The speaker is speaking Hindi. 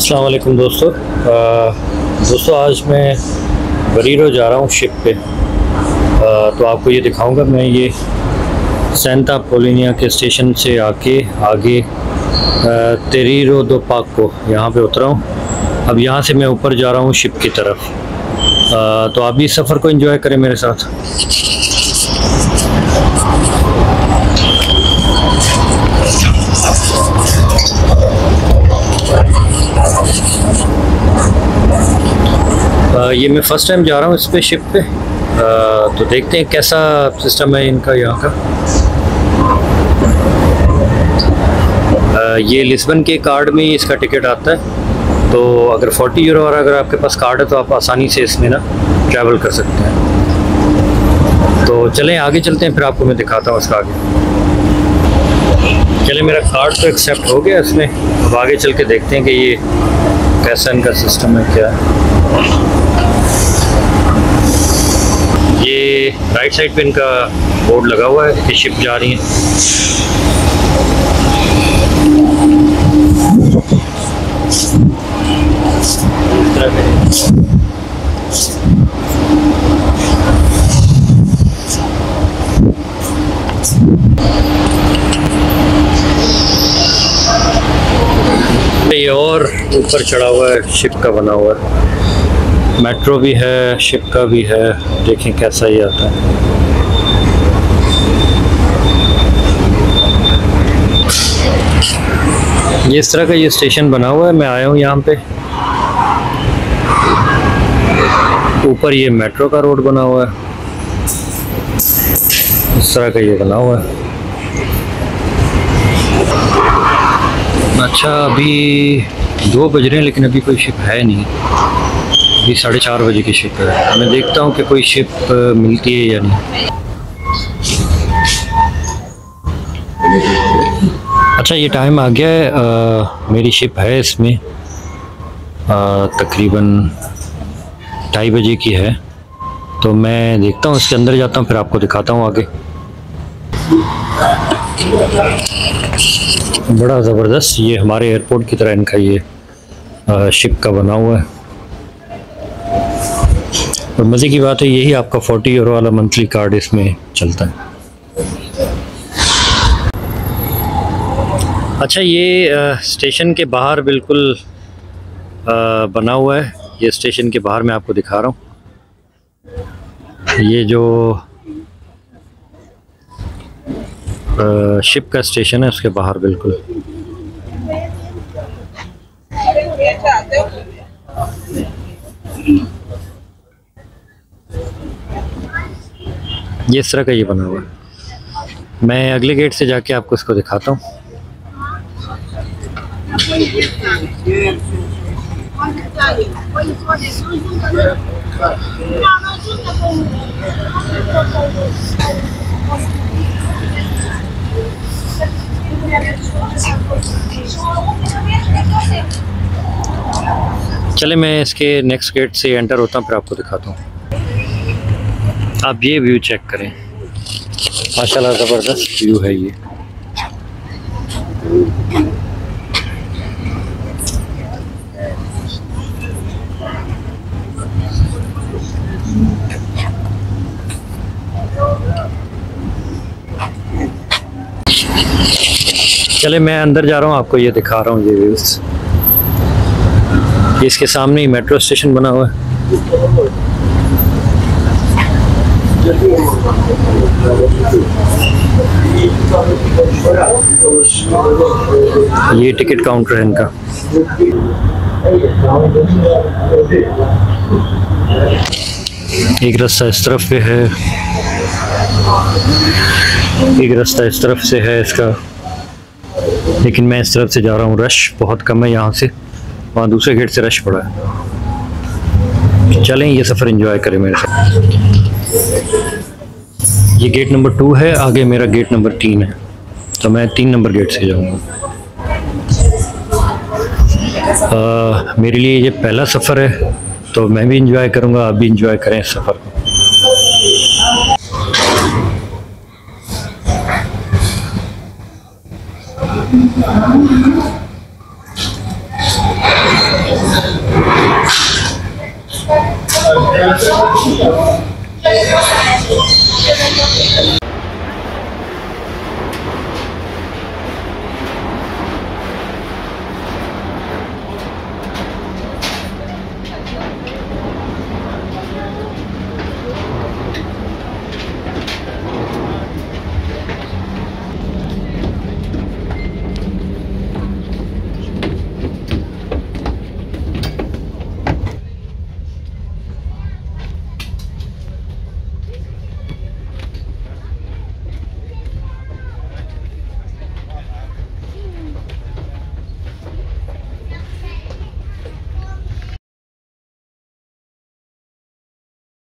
अस्सलाम वालेकुम दोस्तों। दोस्तों आज मैं बरीरो जा रहा हूँ शिप पे। आ, तो आपको ये दिखाऊँगा मैं ये सेंटा पोलिनिया के स्टेशन से आके आगे तेरीरो दो पाक को यहाँ पे उतरा हूँ। अब यहाँ से मैं ऊपर जा रहा हूँ शिप की तरफ़। आ, तो आप भी इस सफ़र को एंजॉय करें मेरे साथ। ये मैं फ़र्स्ट टाइम जा रहा हूँ इस पे शिप पे। आ, तो देखते हैं कैसा सिस्टम है इनका यहाँ का। आ, ये लिस्बन के कार्ड में इसका टिकट आता है। तो अगर 40 यूरो और अगर आपके पास कार्ड है तो आप आसानी से इसमें ना ट्रैवल कर सकते हैं। तो चलें आगे चलते हैं फिर आपको मैं दिखाता हूँ उसका आगे। चलें मेरा कार्ड तो एक्सेप्ट हो गया इसमें। अब आगे चल के देखते हैं कि ये कैसा इनका सिस्टम है क्या? ये राइट साइड पे इनका बोर्ड लगा हुआ है कि शिप जा रही है। ये और ऊपर चढ़ा हुआ है शिप का बना हुआ है। मेट्रो भी है शिप का भी है, देखें कैसा ही आता है। ये इस तरह का ये स्टेशन बना हुआ है, मैं आया हूँ यहाँ पे। ऊपर ये मेट्रो का रोड बना हुआ है। इस तरह का ये बना हुआ है। अच्छा अभी दो बज रहे हैं लेकिन अभी कोई शिप है नहीं। अभी साढ़े चार बजे की शिप है। मैं देखता हूँ कि कोई शिप मिलती है या नहीं। अच्छा ये टाइम आ गया है आ, मेरी शिप है इसमें। तकरीबन ढाई बजे की है। तो मैं देखता हूँ इसके अंदर जाता हूँ फिर आपको दिखाता हूँ आगे। बड़ा ज़बरदस्त ये हमारे एयरपोर्ट की तरह इनका ये शिप का बना हुआ है। और मज़े की बात है यही आपका फोर्टी यूरो वाला मंथली कार्ड इसमें चलता है। अच्छा ये आ, स्टेशन के बाहर बिल्कुल आ, बना हुआ है। ये स्टेशन के बाहर मैं आपको दिखा रहा हूँ। ये जो शिप का स्टेशन है उसके बाहर, बिल्कुल। ये इस तरह का ये बना हुआ मैं अगले गेट से जाके आपको इसको दिखाता हूँ। चले, मैं इसके नेक्स्ट गेट से एंटर होता हूँ, फिर आपको दिखाता हूँ। आप ये व्यू चेक करें। माशाल्लाह, ज़बरदस्त व्यू है ये। चले, मैं अंदर जा रहा हूँ, आपको ये दिखा रहा हूँ, ये व्यूज़ इसके सामने ही मेट्रो स्टेशन बना हुआ है। ये टिकट काउंटर है इनका। एक रास्ता इस तरफ़ पे है। एक रास्ता इस तरफ़ से है इसका। लेकिन मैं इस तरफ़ से जा रहा हूँ। रश बहुत कम है यहाँ से। वहाँ दूसरे गेट से रश पड़ा। है चलें, ये सफ़र इंजॉय करें मेरे साथ। ये गेट नंबर टू है, आगे मेरा गेट नंबर तीन है। तो मैं तीन नंबर गेट से जाऊँगा। मेरे लिए ये पहला सफ़र है तो मैं भी इंजॉय करूँगा, आप भी इंजॉय करें इस सफ़र को। Terima kasih.